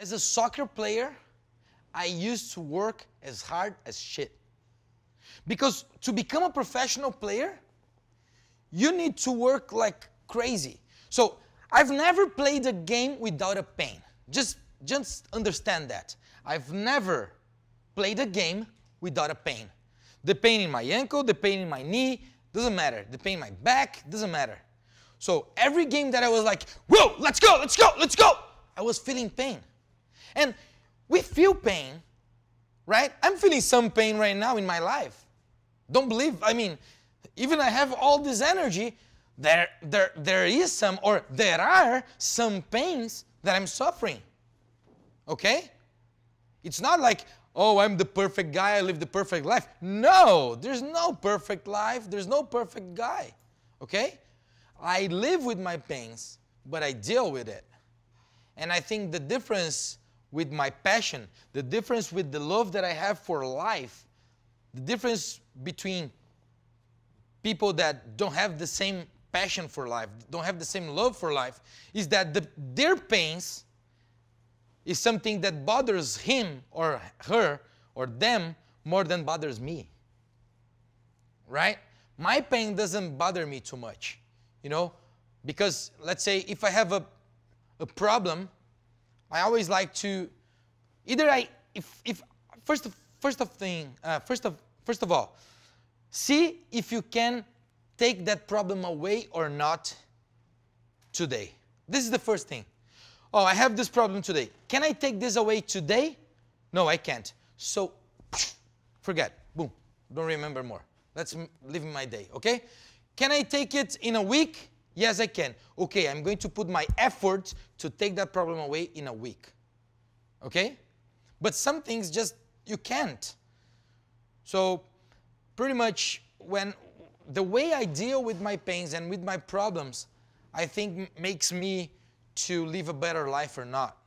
As a soccer player, I used to work as hard as shit. Because to become a professional player, you need to work like crazy. So I've never played a game without a pain. Just, just understand that. I've never played a game without a pain. The pain in my ankle, the pain in my knee, doesn't matter. The pain in my back, doesn't matter. So every game that I was like, whoa, let's go, let's go, let's go, I was feeling pain. And we feel pain, right? I'm feeling some pain right now in my life. Don't believe, I mean, even I have all this energy, there, there, there is some, or there are some pains that I'm suffering. Okay? It's not like, oh, I'm the perfect guy, I live the perfect life. No, there's no perfect life, there's no perfect guy. Okay? I live with my pains, but I deal with it. And I think the difference with my passion, the difference with the love that I have for life, the difference between people that don't have the same passion for life, don't have the same love for life, is that the, their pains is something that bothers him or her or them more than bothers me. Right? My pain doesn't bother me too much, you know, because let's say if I have a, a problem, I always like to either I if if first of, first of thing uh, first of first of all see if you can take that problem away or not today. This is the first thing. Oh, I have this problem today. Can I take this away today? No, I can't. So forget. Boom. Don't remember more. Let's live in my day, okay? Can I take it in a week? Yes, I can. Okay, I'm going to put my effort to take that problem away in a week. Okay? But some things just you can't. So pretty much when the way I deal with my pains and with my problems, I think makes me to live a better life or not.